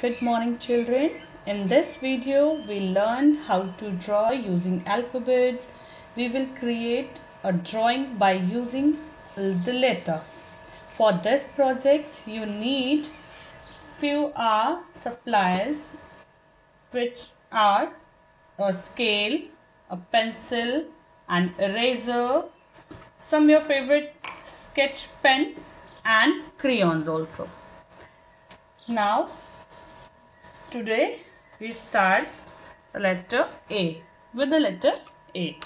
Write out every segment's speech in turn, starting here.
Good morning children. In this video we learn how to draw using alphabets. We will create a drawing by using the letters. For this project you need few are supplies which are a scale, a pencil, an eraser, some your favorite sketch pens and crayons also. Now Today we start the letter A with the letter A.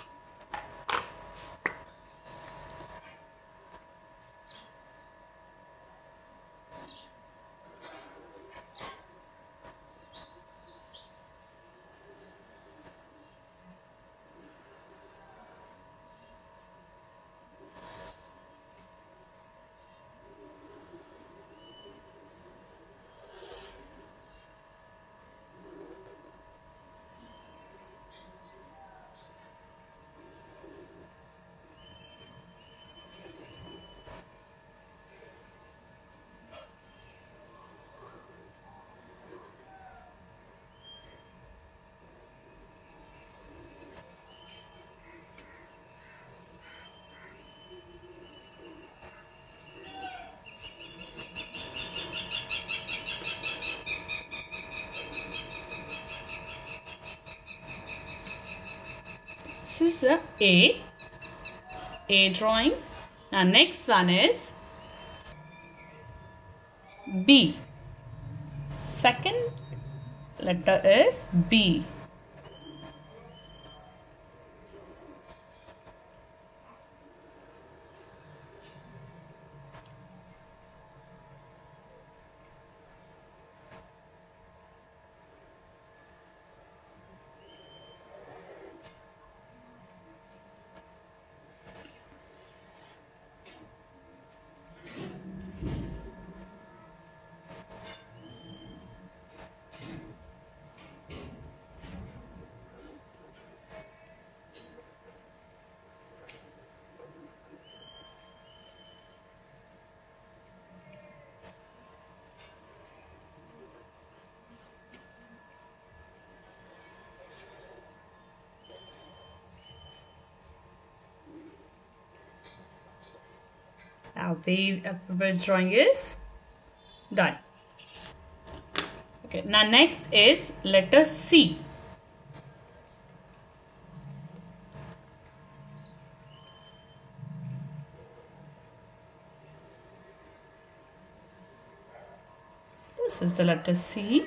This is a A. A drawing. Now next one is B. Second letter is B. B alphabet uh, drawing is done. Okay, now next is letter C. This is the letter C.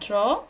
Draw.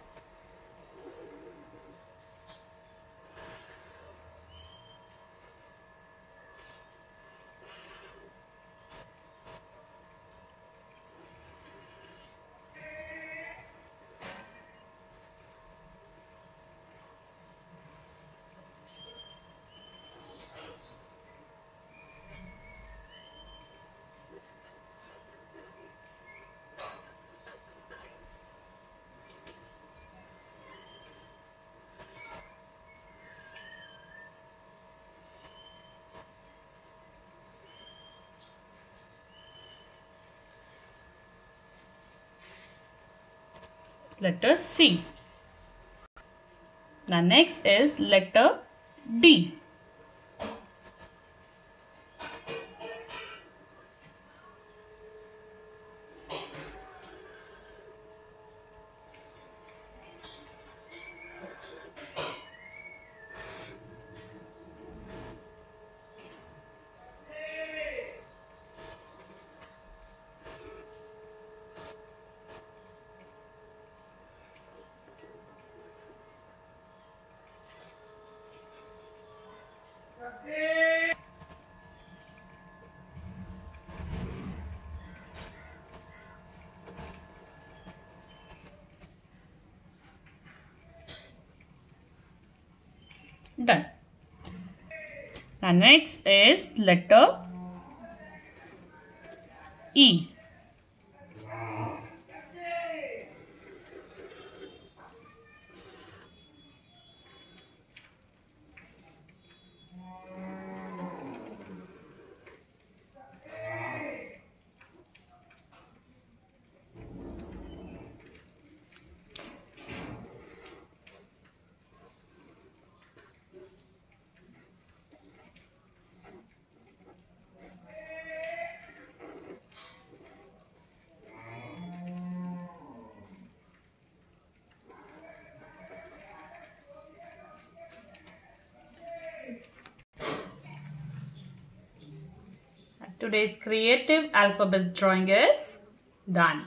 Letter C. The next is letter D. Done. Now next is letter E. Today's creative alphabet drawing is done.